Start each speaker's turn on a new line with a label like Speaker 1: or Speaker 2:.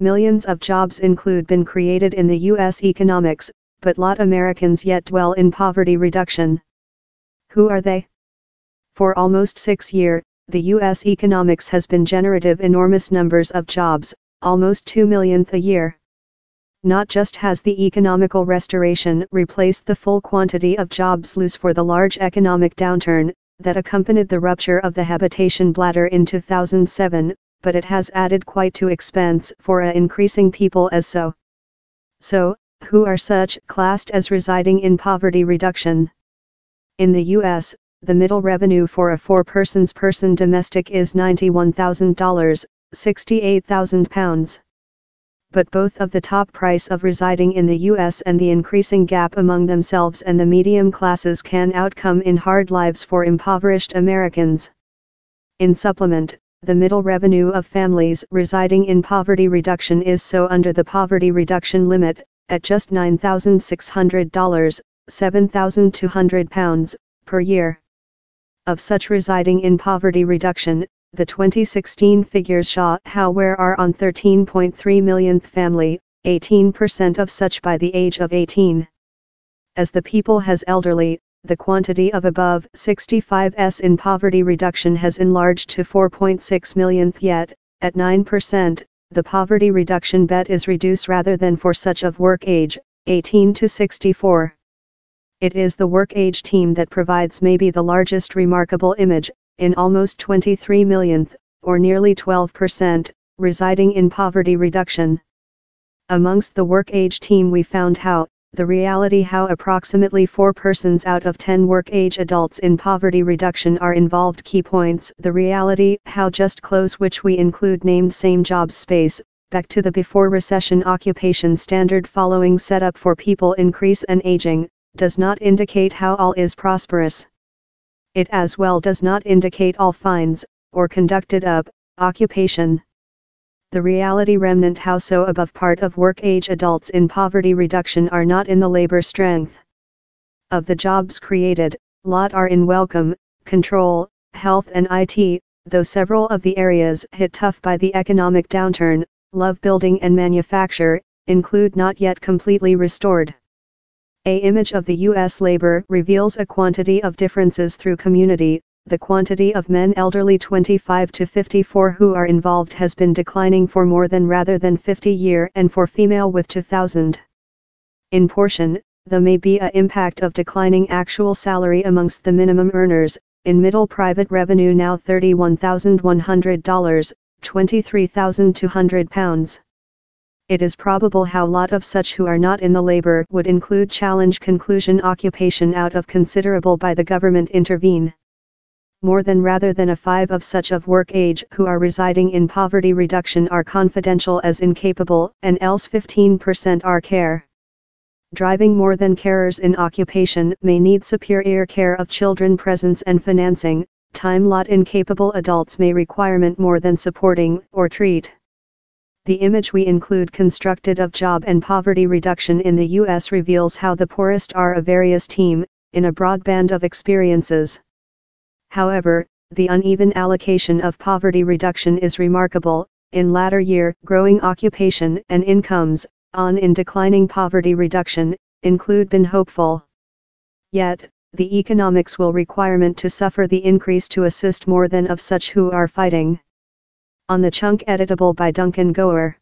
Speaker 1: millions of jobs include been created in the U.S. economics, but lot Americans yet dwell in poverty reduction. Who are they? For almost six year, the U.S. economics has been generative enormous numbers of jobs, almost 2 millionth a year. Not just has the economical restoration replaced the full quantity of jobs loose for the large economic downturn, that accompanied the rupture of the habitation bladder in 2007, but it has added quite to expense for a increasing people as so. So, who are such classed as residing in poverty reduction? In the US, the middle revenue for a four persons person domestic is $91,000, 68,000 pounds but both of the top price of residing in the US and the increasing gap among themselves and the medium classes can outcome in hard lives for impoverished Americans. In supplement, the middle revenue of families residing in poverty reduction is so under the poverty reduction limit, at just $9,600, 7,200 pounds, per year. Of such residing in poverty reduction, the 2016 figures show how where are on 13.3 millionth family, 18% of such by the age of 18. As the people has elderly, the quantity of above 65s in poverty reduction has enlarged to 4.6 millionth yet, at 9%, the poverty reduction bet is reduced rather than for such of work age, 18 to 64. It is the work age team that provides maybe the largest remarkable image, in almost 23 millionth, or nearly 12%, residing in poverty reduction. Amongst the work age team we found how, the reality how approximately 4 persons out of 10 work age adults in poverty reduction are involved key points the reality how just close which we include named same job space, back to the before recession occupation standard following setup for people increase and aging, does not indicate how all is prosperous it as well does not indicate all fines, or conducted up, occupation. The reality remnant how so above part of work age adults in poverty reduction are not in the labor strength. Of the jobs created, lot are in welcome, control, health and IT, though several of the areas hit tough by the economic downturn, love building and manufacture, include not yet completely restored. A image of the U.S. labor reveals a quantity of differences through community, the quantity of men elderly 25 to 54 who are involved has been declining for more than rather than 50 year and for female with 2000. In portion, there may be a impact of declining actual salary amongst the minimum earners, in middle private revenue now $31,100, 23,200 pounds it is probable how lot of such who are not in the labor would include challenge conclusion occupation out of considerable by the government intervene. More than rather than a five of such of work age who are residing in poverty reduction are confidential as incapable and else 15% are care. Driving more than carers in occupation may need superior care of children presence and financing, time lot incapable adults may requirement more than supporting or treat. The image we include constructed of job and poverty reduction in the U.S. reveals how the poorest are a various team, in a broad band of experiences. However, the uneven allocation of poverty reduction is remarkable, in latter year growing occupation and incomes, on in declining poverty reduction, include been hopeful. Yet, the economics will requirement to suffer the increase to assist more than of such who are fighting on the chunk editable by Duncan Gower.